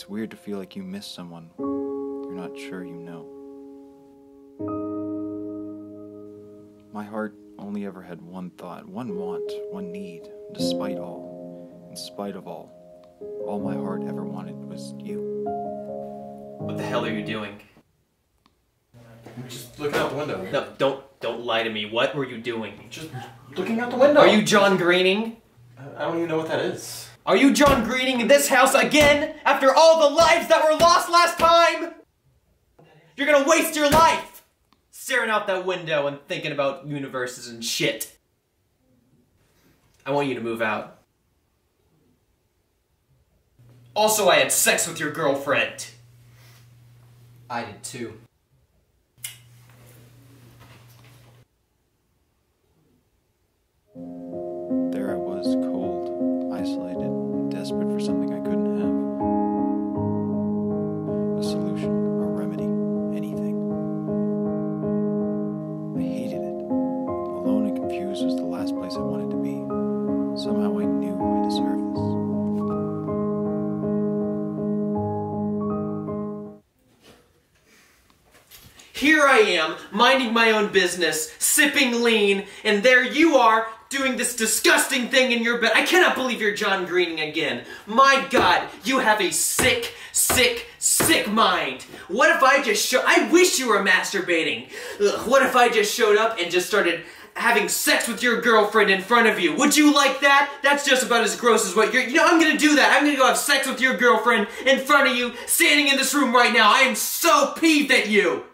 It's weird to feel like you miss someone you're not sure you know. My heart only ever had one thought, one want, one need, despite all, in spite of all. All my heart ever wanted was you. What the hell are you doing? I'm just looking out the window. No, don't don't lie to me. What were you doing? Just looking out the window. Are you John Greening? I don't even know what that is. Are you John Greening in this house again after all the lives that were lost last time? You're gonna waste your life staring out that window and thinking about universes and shit. I want you to move out. Also, I had sex with your girlfriend. I did too. Confused was the last place I wanted to be. Somehow I knew I deserved this. Here I am, minding my own business, sipping lean, and there you are, doing this disgusting thing in your bed. I cannot believe you're John Greening again. My god, you have a sick, sick, sick mind. What if I just show- I wish you were masturbating. Ugh, what if I just showed up and just started having sex with your girlfriend in front of you? Would you like that? That's just about as gross as what you're- You know, I'm gonna do that. I'm gonna go have sex with your girlfriend in front of you, standing in this room right now. I am so peeved at you.